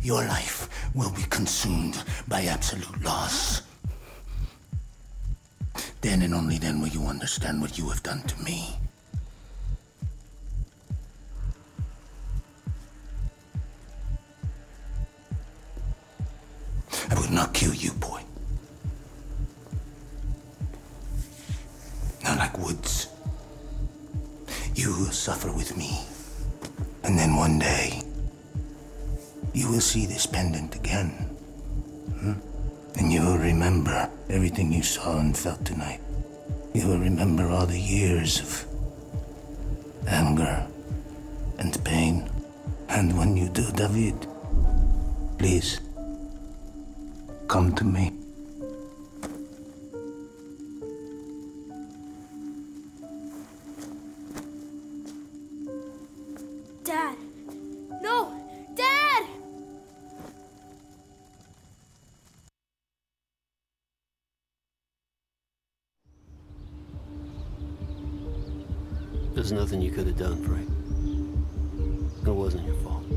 Your life will be consumed by absolute loss. Then and only then will you understand what you have done to me. I will not kill you, boy. Not like Woods. You will suffer with me. And then one day, you will see this pendant again. And you will remember everything you saw and felt tonight. You will remember all the years of anger and pain. And when you do, David, please come to me. There's nothing you could have done, Frank. It wasn't your fault.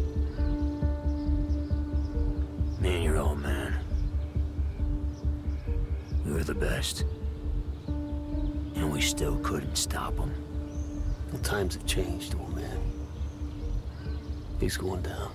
Me and your old man. We were the best. And we still couldn't stop him. The times have changed, old man. He's going down.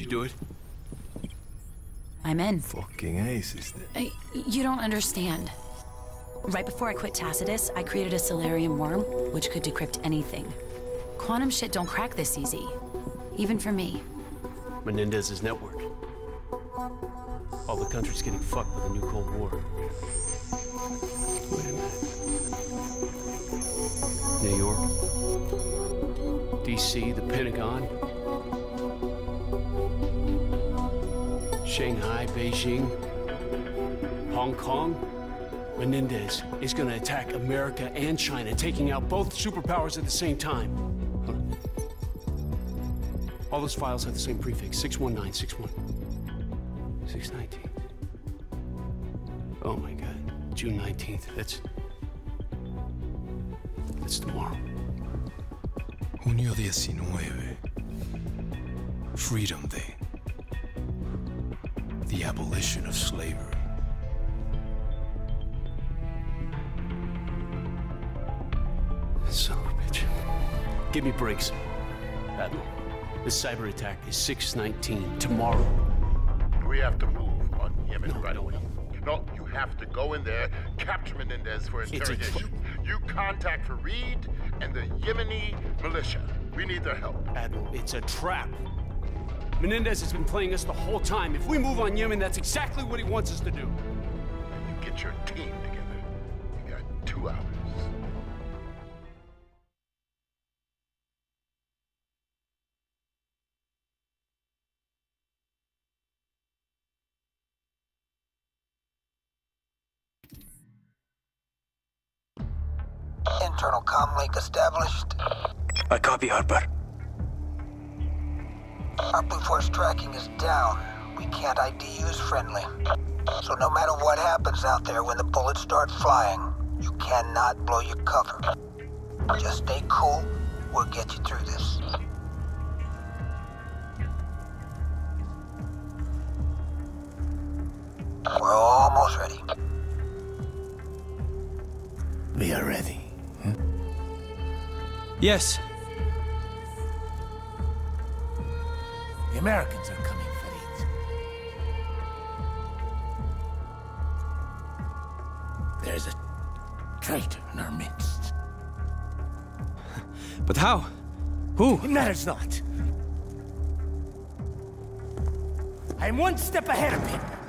Did you do it? I'm in. Fucking ace, sister. I, you don't understand. Right before I quit Tacitus, I created a Celerium worm, which could decrypt anything. Quantum shit don't crack this easy. Even for me. Menendez's network. All the countries getting fucked with a new Cold War. Wait a minute. New York, DC, the Pentagon, Shanghai, Beijing, Hong Kong. Menendez is gonna attack America and China, taking out both superpowers at the same time. All those files have the same prefix 61961. 619. Oh my god. June 19th. That's. That's tomorrow. Junio 19. Freedom Day. The abolition of slavery. Son of a bitch. Give me breaks. Admiral, this cyber attack is 619 tomorrow. We have to move on Yemen No, right no, away. no. No, you have to go in there, capture Menendez for a interrogation. You, You contact Farid and the Yemeni militia. We need their help. Admiral, it's a trap. Menendez has been playing us the whole time. If we move on Yemen, that's exactly what he wants us to do. You get your team together. You got two hours. Internal comm link established. I copy, Harper. Our Blue Force tracking is down. We can't ID use friendly. So no matter what happens out there when the bullets start flying, you cannot blow your cover. Just stay cool. We'll get you through this. We're almost ready. We are ready. Yes. The Americans are coming, Farid. There's a traitor in our midst. But how? Who? It matters not. I'm one step ahead of him.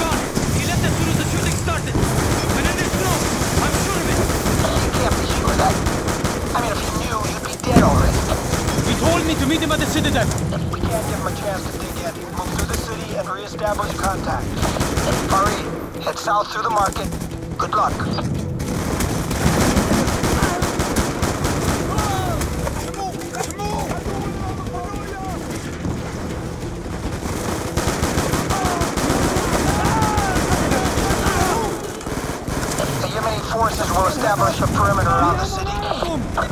Gone. He left as soon as the shooting started. I'm sure of it. You can't be sure of that. I mean, if you knew, you'd be dead already. He told me to meet him at the Citadel. We can't give him a chance to dig in. Move through the city and re-establish contact. Hurry. Head south through the market. Good luck. The Yemeni will establish a perimeter around the city.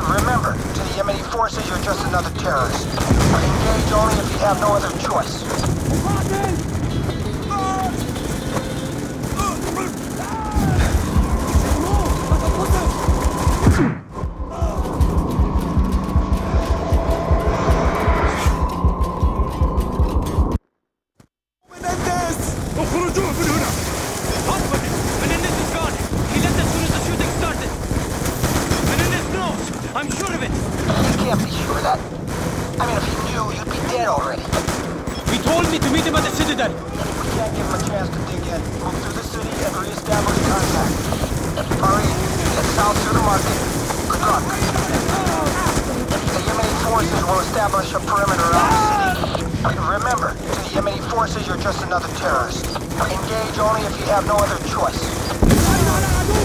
Remember, to the Yemeni forces, you're just another terrorist. Engage only if you have no other choice. The Yemeni forces will establish a perimeter around the city. Remember, to the Yemeni forces, you're just another terrorist. Engage only if you have no other choice.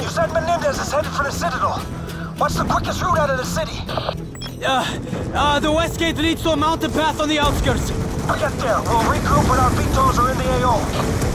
You said Menendez is headed for the Citadel. What's the quickest route out of the city? Uh, uh, the west gate leads to a mountain path on the outskirts. Get there. We'll regroup when our VTOLs are in the AO.